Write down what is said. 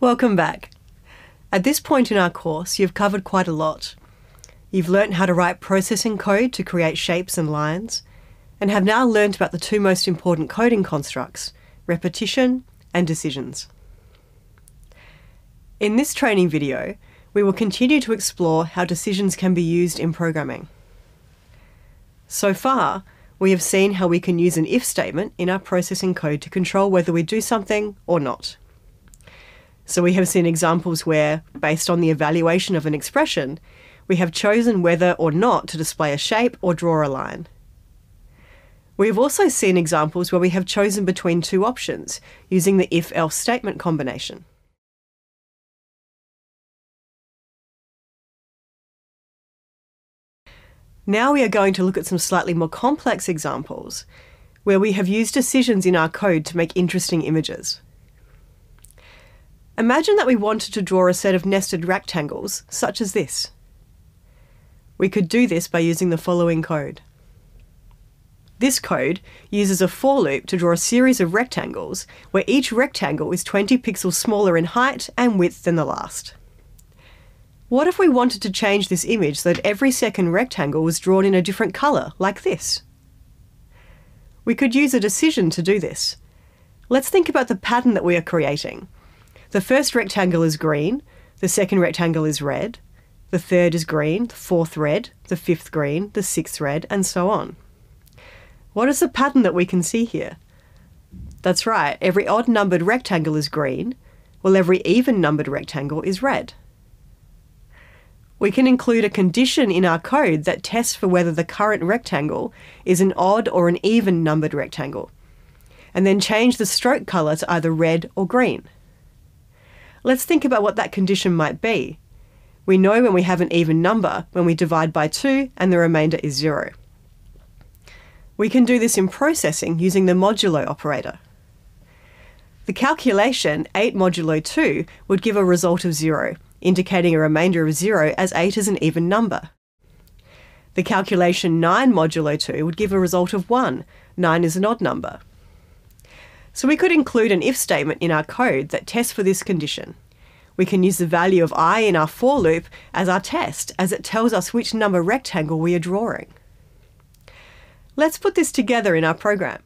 Welcome back. At this point in our course, you've covered quite a lot. You've learnt how to write processing code to create shapes and lines, and have now learnt about the two most important coding constructs, repetition and decisions. In this training video, we will continue to explore how decisions can be used in programming. So far, we have seen how we can use an if statement in our processing code to control whether we do something or not. So we have seen examples where, based on the evaluation of an expression, we have chosen whether or not to display a shape or draw a line. We have also seen examples where we have chosen between two options using the if-else statement combination. Now we are going to look at some slightly more complex examples where we have used decisions in our code to make interesting images. Imagine that we wanted to draw a set of nested rectangles, such as this. We could do this by using the following code. This code uses a for loop to draw a series of rectangles where each rectangle is 20 pixels smaller in height and width than the last. What if we wanted to change this image so that every second rectangle was drawn in a different colour, like this? We could use a decision to do this. Let's think about the pattern that we are creating. The first rectangle is green, the second rectangle is red, the third is green, the fourth red, the fifth green, the sixth red, and so on. What is the pattern that we can see here? That's right, every odd numbered rectangle is green, while every even numbered rectangle is red. We can include a condition in our code that tests for whether the current rectangle is an odd or an even numbered rectangle, and then change the stroke colour to either red or green. Let's think about what that condition might be. We know when we have an even number when we divide by 2 and the remainder is 0. We can do this in processing using the modulo operator. The calculation 8 modulo 2 would give a result of 0, indicating a remainder of 0 as 8 is an even number. The calculation 9 modulo 2 would give a result of 1, 9 is an odd number. So we could include an if statement in our code that tests for this condition. We can use the value of i in our for loop as our test, as it tells us which number rectangle we are drawing. Let's put this together in our program.